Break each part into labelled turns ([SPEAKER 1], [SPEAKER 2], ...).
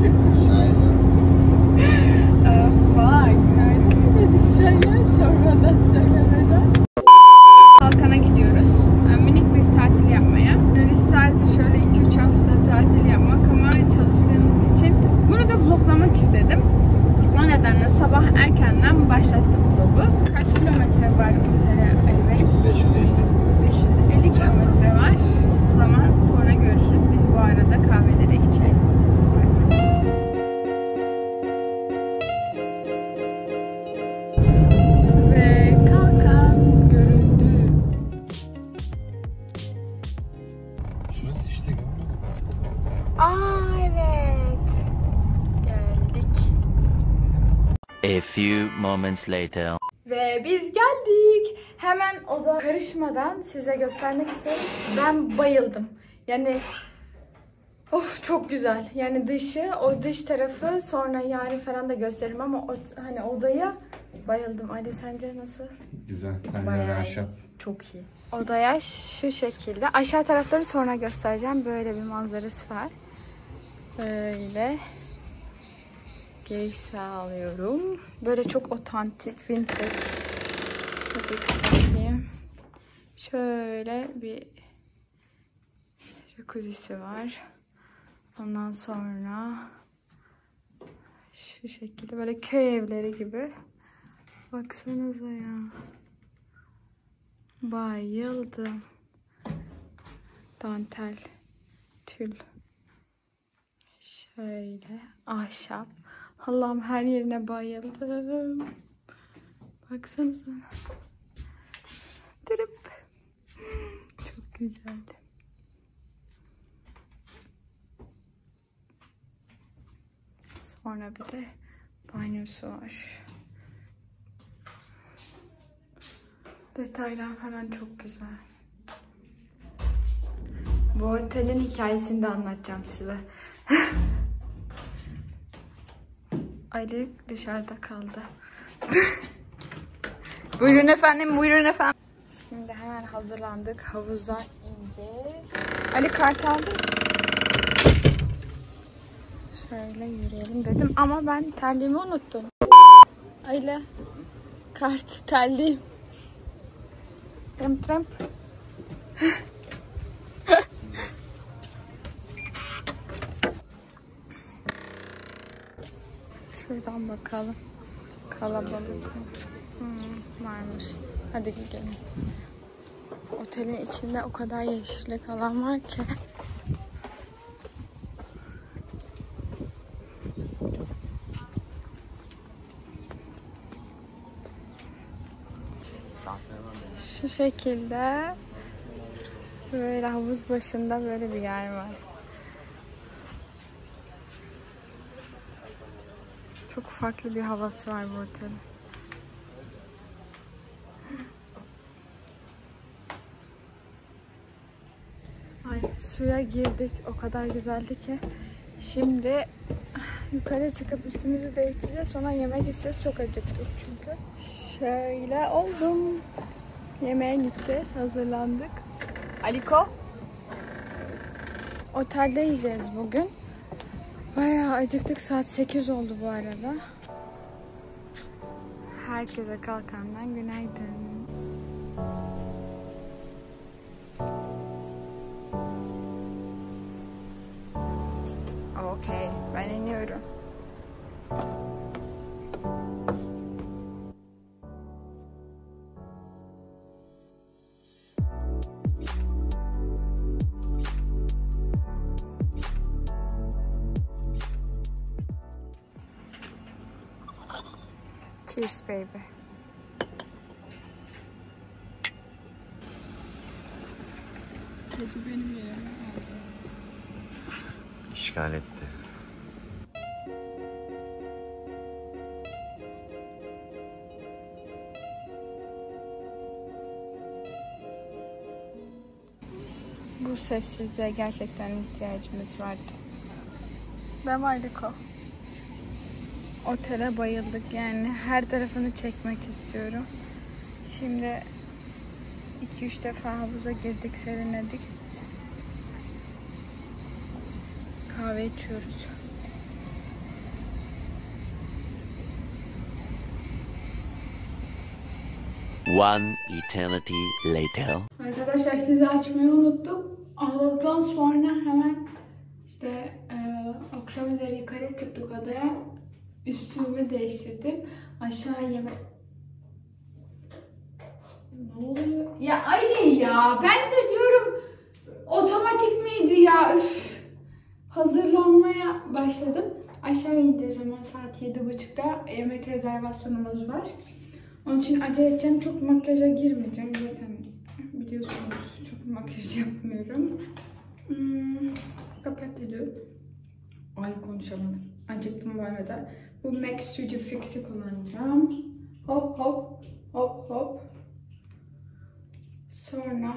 [SPEAKER 1] Yeah. Moments later.
[SPEAKER 2] Ve biz geldik. Hemen oda karışmadan size göstermek istiyorum. Ben bayıldım. Yani of çok güzel. Yani dışı, o dış tarafı sonra yarın falan da gösteririm ama o, hani odaya bayıldım. Ali sence nasıl?
[SPEAKER 3] Güzel.
[SPEAKER 2] Bayağı
[SPEAKER 3] ahşap.
[SPEAKER 2] Çok iyi. Odaya şu şekilde. Aşağı tarafları sonra göstereceğim. Böyle bir manzarası var. Böyle. Giriş sağlıyorum. Böyle çok otantik, vintage. Şöyle bir jacuzzi'si var. Ondan sonra şu şekilde böyle köy evleri gibi. Baksanıza ya. Bayıldım. Dantel, tül. Şöyle ahşap. Allah'ım her yerine bayıldım. Baksanıza. Dırıp. Çok güzel. Sonra bir de banyosu var. Detaylar falan çok güzel. Bu otelin hikayesini de anlatacağım size. Ali dışarıda kaldı. buyurun efendim, buyurun efendim. Şimdi hemen hazırlandık. Havuza ineceğiz. Ali kart aldın mı? Şöyle yürüyelim dedim ama ben terliğimi unuttum. Ali kart terliğim. Tramp tramp. Şuradan bakalım. Kalabalık? Hmm, varmış. Hadi gidelim. Otelin içinde o kadar yeşillik alan var ki. Şu şekilde böyle havuz başında böyle bir yer var. Çok farklı bir havası var bu otelin. Ay suya girdik. O kadar güzeldi ki. Şimdi yukarı çıkıp üstümüzü değiştireceğiz. Sonra yemek yiyeceğiz. Çok acıktık çünkü. Şöyle oldum. Yemeğe gideceğiz. Hazırlandık. Aliko. Otelde yiyeceğiz bugün. Bayağı acıktık. Saat 8 oldu bu arada. Herkese kalkandan günaydın. Okey. Ben iniyorum. Cheers baby.
[SPEAKER 3] İşgal etti.
[SPEAKER 2] Bu sessizliğe gerçekten ihtiyacımız vardı. Ben vardık o. Otele bayıldık yani her tarafını çekmek istiyorum. Şimdi 2-3 defa havuza girdik, serinledik. Kahve içiyoruz.
[SPEAKER 1] One eternity later.
[SPEAKER 2] Arkadaşlar sizi açmayı unuttum. Ağladıktan sonra hemen işte e, akşam üzeri yukarı çıktık odaya. Üstümü değiştirdim. Aşağı yemek... Ne oluyor? Ya aynı ya. Ben de diyorum otomatik miydi ya? Üf. Hazırlanmaya başladım. Aşağı indireceğim saat yedi buçukta. Yemek rezervasyonumuz var. Onun için acele edeceğim. Çok makyaja girmeyeceğim. Zaten biliyorsunuz çok makyaj yapmıyorum. Hmm, kapat dedi. Ay konuşamadım. Acıktım bu arada. Bu MAC Studio Fix'i kullanacağım. Hop hop hop hop. Sonra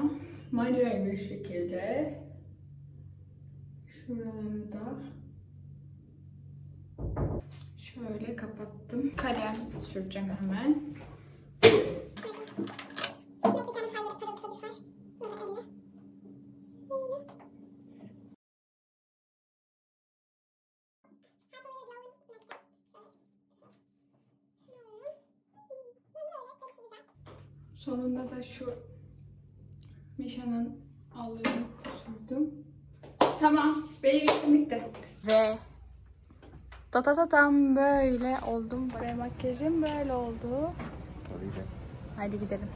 [SPEAKER 2] manuel bir şekilde şuraları da şöyle kapattım. Kalem süreceğim hemen. Da şu Mişa'nın allığını sürdüm. Tamam, benim işim bitti. Ve ta ta ta tam böyle oldum. Ve makyajım böyle oldu. Hadi gidelim.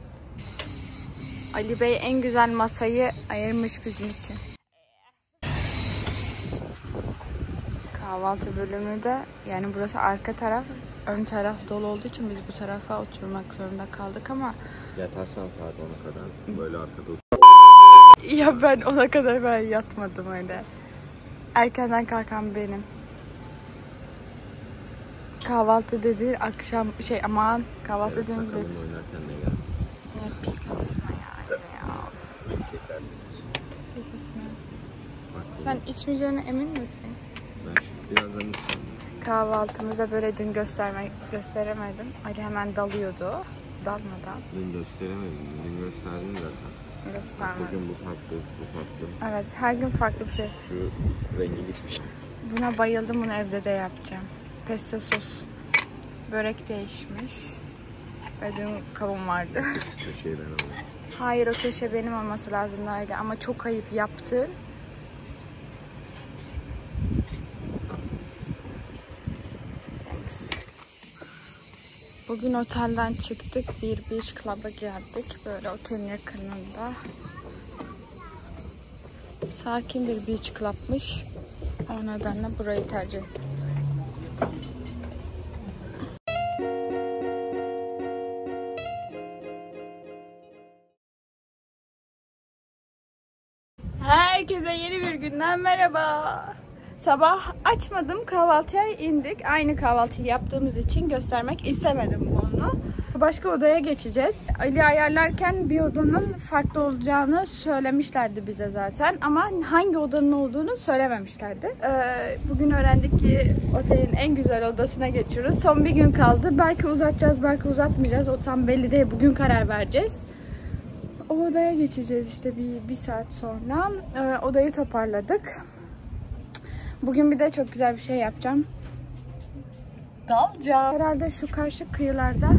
[SPEAKER 2] Ali Bey en güzel masayı ayırmış bizim için. Kahvaltı bölümü de yani burası arka taraf, ön taraf dolu olduğu için biz bu tarafa oturmak zorunda kaldık ama
[SPEAKER 3] Yatarsan saat 10'a kadar böyle arkada otur.
[SPEAKER 2] Ya ben ona kadar ben yatmadım öyle. Erkenden kalkan benim. Kahvaltı dediğin akşam şey aman kahvaltı dediğin
[SPEAKER 3] Sakalımla
[SPEAKER 2] dedi.
[SPEAKER 3] oynarken ne geldi?
[SPEAKER 2] Ne pis konuşma ya. ya.
[SPEAKER 3] Keserdiniz.
[SPEAKER 2] Teşekkürler.
[SPEAKER 3] Bak
[SPEAKER 2] Sen içmeyeceğine emin misin?
[SPEAKER 3] ben şu birazdan içeceğim.
[SPEAKER 2] Kahvaltımızda böyle dün gösterme gösteremedim. Ali hemen dalıyordu. Dalmadan
[SPEAKER 3] Dün gösteremedim. Dün gösterdim zaten.
[SPEAKER 2] göstermedim.
[SPEAKER 3] Bugün bu farklı, bu farklı.
[SPEAKER 2] Evet her gün farklı bir şey.
[SPEAKER 3] Şu rengi gitmiş.
[SPEAKER 2] Buna bayıldım bunu evde de yapacağım. Pesto sos. Börek değişmiş. Ve dün kavun vardı.
[SPEAKER 3] Köşeyi ben alayım.
[SPEAKER 2] Hayır o köşe benim olması lazımdı öyle ama çok ayıp yaptı. Bugün otelden çıktık. Bir beach club'a geldik. Böyle otelin yakınında. Sakin bir beach club'mış. O nedenle burayı tercih ettim. Herkese yeni bir günden merhaba. Sabah açmadım, kahvaltıya indik. Aynı kahvaltıyı yaptığımız için göstermek istemedim bunu. Başka odaya geçeceğiz. Ali ayarlarken bir odanın farklı olacağını söylemişlerdi bize zaten. Ama hangi odanın olduğunu söylememişlerdi. Ee, bugün öğrendik ki otelin en güzel odasına geçiyoruz. Son bir gün kaldı. Belki uzatacağız, belki uzatmayacağız. O tam belli değil. Bugün karar vereceğiz. O odaya geçeceğiz işte bir, bir saat sonra. Ee, odayı toparladık. Bugün bir de çok güzel bir şey yapacağım. Dalacağım. Herhalde şu karşı kıyılarda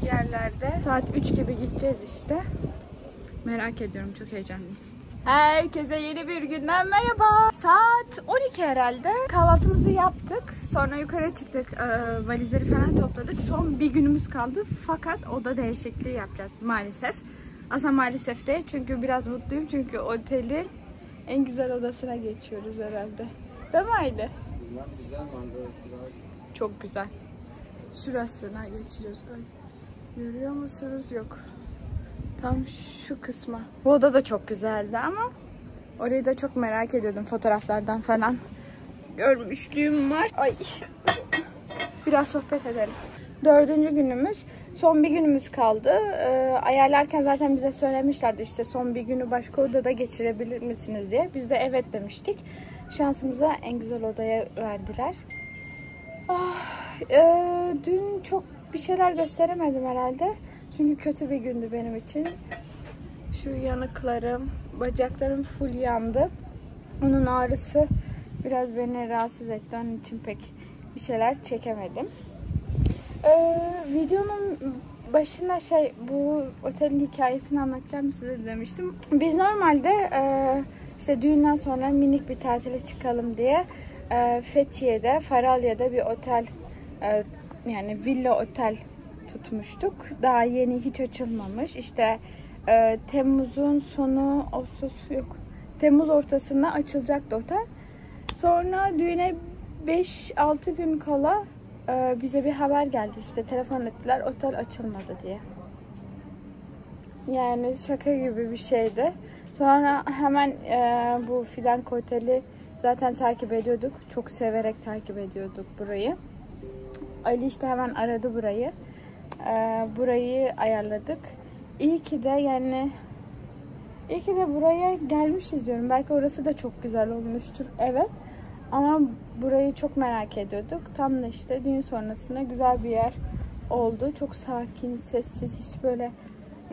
[SPEAKER 2] bir yerlerde saat 3 gibi gideceğiz işte. Merak ediyorum çok heyecanlıyım. Herkese yeni bir günden merhaba. Saat 12 herhalde. Kahvaltımızı yaptık. Sonra yukarı çıktık. Valizleri falan topladık. Son bir günümüz kaldı. Fakat oda değişikliği yapacağız maalesef. Aslında maalesef değil. Çünkü biraz mutluyum. Çünkü otelin en güzel odasına geçiyoruz herhalde. Değil mi Aile? Çok güzel. Şurasına geçiyoruz. Ay, Görüyor musunuz? Yok. Tam şu kısma. Bu oda da çok güzeldi ama orayı da çok merak ediyordum fotoğraflardan falan. Görmüşlüğüm var. Ay. Biraz sohbet edelim. Dördüncü günümüz. Son bir günümüz kaldı. Ee, ayarlarken zaten bize söylemişlerdi işte son bir günü başka odada geçirebilir misiniz diye. Biz de evet demiştik. Şansımıza en güzel odaya verdiler. Ah, e, dün çok bir şeyler gösteremedim herhalde. Çünkü kötü bir gündü benim için. Şu yanıklarım, bacaklarım full yandı. Onun ağrısı biraz beni rahatsız etti. Onun için pek bir şeyler çekemedim. Ee, videonun başına şey bu otelin hikayesini anlatacağım size demiştim. Biz normalde e, işte düğünden sonra minik bir tatile çıkalım diye e, Fethiye'de, Faralya'da bir otel e, yani villa otel tutmuştuk. Daha yeni hiç açılmamış. İşte e, Temmuz'un sonu Ağustos yok. Temmuz ortasında açılacaktı otel. Sonra düğüne 5-6 gün kala e, bize bir haber geldi işte telefon ettiler otel açılmadı diye. Yani şaka gibi bir şeydi. Sonra hemen e, bu Fidank Oteli zaten takip ediyorduk. Çok severek takip ediyorduk burayı. Ali işte hemen aradı burayı. E, burayı ayarladık. İyi ki de yani iyi ki de buraya gelmişiz diyorum. Belki orası da çok güzel olmuştur. Evet. Ama burayı çok merak ediyorduk. Tam da işte düğün sonrasında güzel bir yer oldu. Çok sakin, sessiz, hiç böyle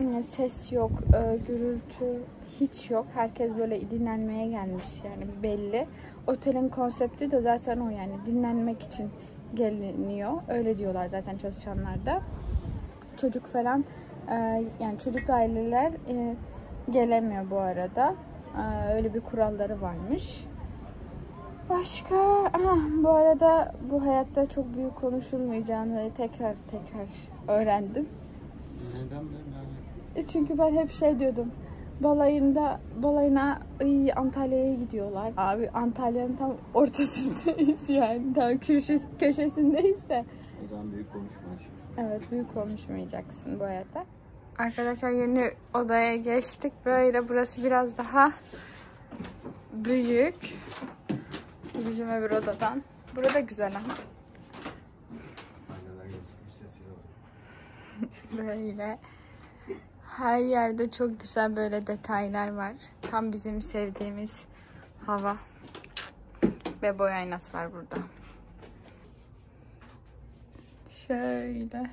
[SPEAKER 2] ıı, ses yok, e, gürültü hiç yok. Herkes böyle dinlenmeye gelmiş yani belli. Otelin konsepti de zaten o yani dinlenmek için geliniyor. Öyle diyorlar zaten çalışanlar da. Çocuk falan e, yani çocuklu aileler e, gelemiyor bu arada. Öyle bir kuralları varmış. Başka? Aha, bu arada bu hayatta çok büyük konuşulmayacağını tekrar tekrar öğrendim.
[SPEAKER 3] Neden ben
[SPEAKER 2] E Çünkü ben hep şey diyordum. Balayında balayına "Iy, Antalya'ya gidiyorlar. Abi Antalya'nın tam ortasındayız yani. Tam köşe, köşesindeyiz de.
[SPEAKER 3] O zaman büyük konuşma
[SPEAKER 2] Evet büyük konuşmayacaksın bu hayatta. Arkadaşlar yeni odaya geçtik. Böyle burası biraz daha büyük. Bizim öbür odadan. Burada güzel ama. Böyle. Her yerde çok güzel böyle detaylar var. Tam bizim sevdiğimiz hava. Ve boy aynası var burada. Şöyle.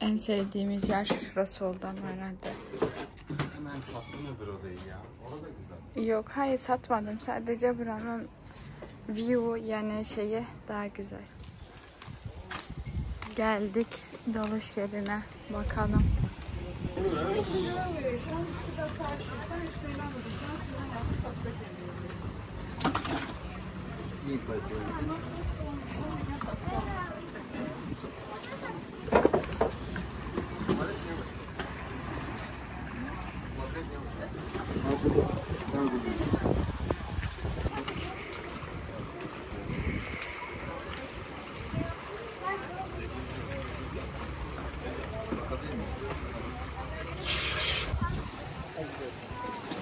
[SPEAKER 2] En sevdiğimiz yer şurası oldu ama herhalde.
[SPEAKER 3] Hemen sattın öbür odayı ya. Orada güzel.
[SPEAKER 2] Yok hayır satmadım. Sadece buranın view yani şeyi daha güzel. Geldik dalış yerine. Bakalım.
[SPEAKER 3] İyi bakıyorum.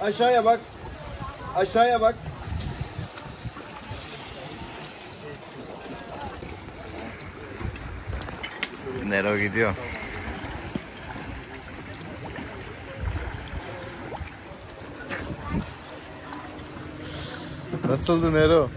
[SPEAKER 3] Aşağıya bak. Aşağıya bak. Nero gidiyor. Nasıldı Nero?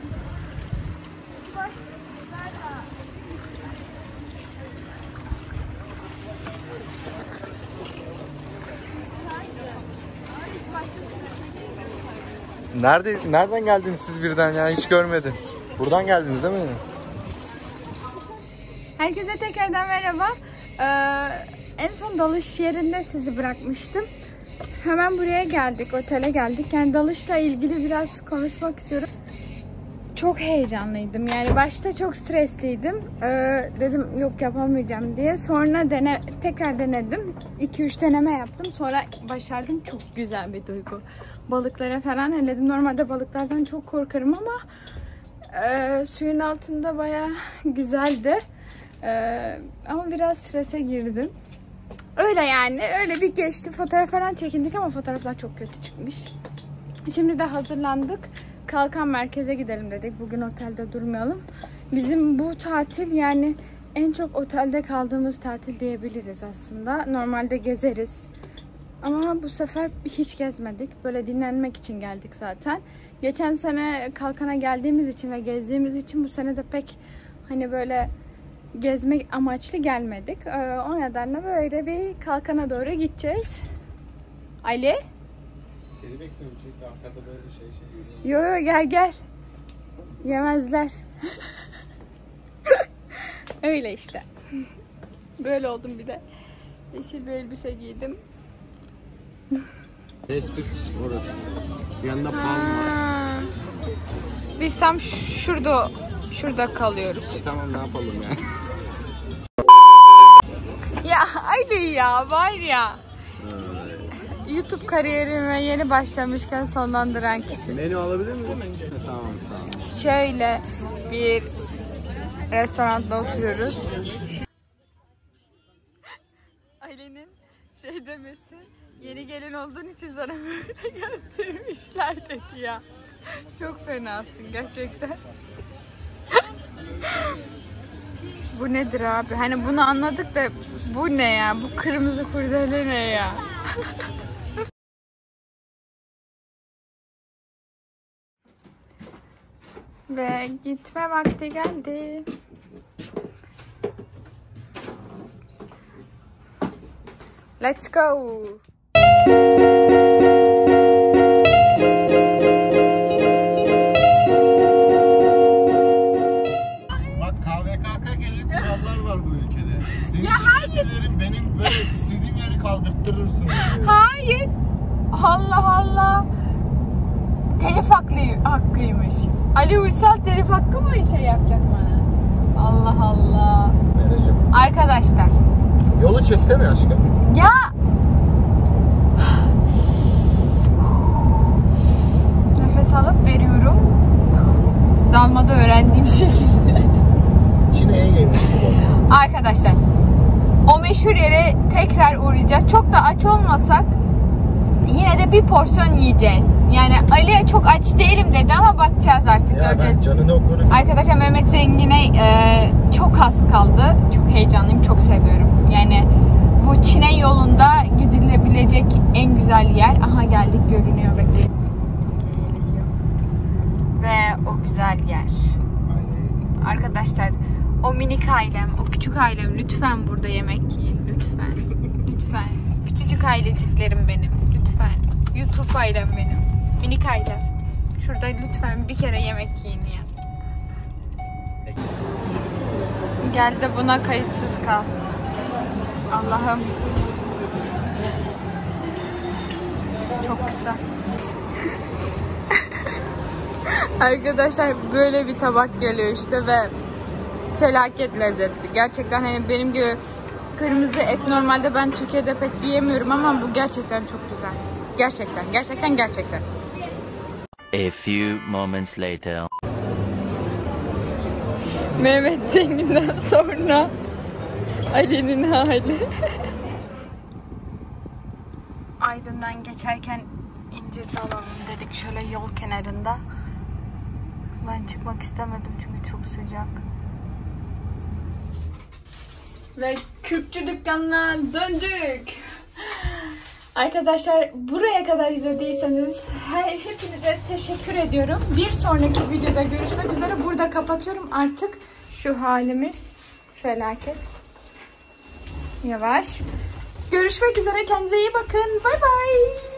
[SPEAKER 3] Nerede nereden geldiniz siz birden ya hiç görmedim. Buradan geldiniz değil mi?
[SPEAKER 2] Herkese tekrardan merhaba. Ee, en son dalış yerinde sizi bırakmıştım. Hemen buraya geldik, otele geldik. Yani dalışla ilgili biraz konuşmak istiyorum. Çok heyecanlıydım. Yani başta çok stresliydim. Ee, dedim yok yapamayacağım diye. Sonra dene, tekrar denedim. 2-3 deneme yaptım. Sonra başardım. Çok güzel bir duygu. Balıklara falan eledim. Normalde balıklardan çok korkarım ama e, suyun altında baya güzeldi. Ee, ama biraz strese girdim. Öyle yani. Öyle bir geçti. Fotoğraf falan çekindik ama fotoğraflar çok kötü çıkmış. Şimdi de hazırlandık. Kalkan merkeze gidelim dedik. Bugün otelde durmayalım. Bizim bu tatil yani en çok otelde kaldığımız tatil diyebiliriz aslında. Normalde gezeriz. Ama bu sefer hiç gezmedik. Böyle dinlenmek için geldik zaten. Geçen sene Kalkan'a geldiğimiz için ve gezdiğimiz için bu sene de pek hani böyle gezmek amaçlı gelmedik. Ee, o nedenle böyle bir kalkana doğru gideceğiz. Ali?
[SPEAKER 3] Seni bekliyorum çünkü arkada böyle şey şey görüyorum.
[SPEAKER 2] Yo yo gel gel. Yemezler. Öyle işte. Böyle oldum bir de. Yeşil bir elbise giydim.
[SPEAKER 3] Restif orası. Bir yanda palm var.
[SPEAKER 2] Ha. Biz tam şurada şurada kalıyoruz.
[SPEAKER 3] E, tamam ne yapalım ya.
[SPEAKER 2] Ya Ali ya var ya. YouTube kariyerime yeni başlamışken sonlandıran kişi.
[SPEAKER 3] Menü alabilir miyim? tamam tamam.
[SPEAKER 2] Şöyle bir restoranda oturuyoruz. Ali'nin şey demesi yeni gelin olduğun için sana böyle göstermişler dedi ya. Çok fenasın gerçekten. bu nedir abi? Hani bunu anladık da bu ne ya? Bu kırmızı kurdele ne ya? Ve gitme vakti geldi. Let's go.
[SPEAKER 3] Bak KVKK gelir kurallar var bu ülkede. Seni
[SPEAKER 2] Ya
[SPEAKER 3] benim böyle istediğim yeri kaldırttırırsın.
[SPEAKER 2] Hayır. Allah Allah. Telif hakkı, hakkıymış. Ali Uysal telif hakkı mı şey yapacak bana? Allah Allah.
[SPEAKER 3] Vereceğim.
[SPEAKER 2] Arkadaşlar.
[SPEAKER 3] Yolu çeksene aşkım.
[SPEAKER 2] Ya. Nefes alıp veriyorum. Dalmada öğrendiğim şekilde.
[SPEAKER 3] Çine'ye gelmiş bu.
[SPEAKER 2] Arkadaşlar o meşhur yere tekrar uğrayacağız. Çok da aç olmasak yine de bir porsiyon yiyeceğiz. Yani Ali çok aç değilim dedi ama bakacağız artık
[SPEAKER 3] Ya ben
[SPEAKER 2] göreceğiz.
[SPEAKER 3] canını okurum.
[SPEAKER 2] Arkadaşlar Mehmet Zengin'e e, çok az kaldı. Çok heyecanlıyım, çok seviyorum. Yani bu Çin'e yolunda gidilebilecek en güzel yer. Aha geldik görünüyor bekleyin. Ve o güzel yer.
[SPEAKER 3] Aynen.
[SPEAKER 2] Arkadaşlar o minik ailem, o küçük ailem lütfen burada yemek yiyin. Lütfen. Lütfen. Küçücük aileciklerim benim. Lütfen. YouTube ailem benim. Minik ailem. Şurada lütfen bir kere yemek yiyin ya. Gel de buna kayıtsız kal. Allah'ım. Çok güzel. Arkadaşlar böyle bir tabak geliyor işte ve felaket lezzetli. Gerçekten hani benim gibi kırmızı et normalde ben Türkiye'de pek yiyemiyorum ama bu gerçekten çok güzel. Gerçekten, gerçekten, gerçekten.
[SPEAKER 1] A few moments later.
[SPEAKER 2] Mehmet Zengin'den sonra Ali'nin hali. Aydın'dan geçerken incir alalım dedik şöyle yol kenarında. Ben çıkmak istemedim çünkü çok sıcak. Ve Kürkçü dükkanına döndük. Arkadaşlar buraya kadar izlediyseniz hepinize teşekkür ediyorum. Bir sonraki videoda görüşmek üzere. Burada kapatıyorum artık. Şu halimiz felaket. Yavaş. Görüşmek üzere. Kendinize iyi bakın. Bay bay.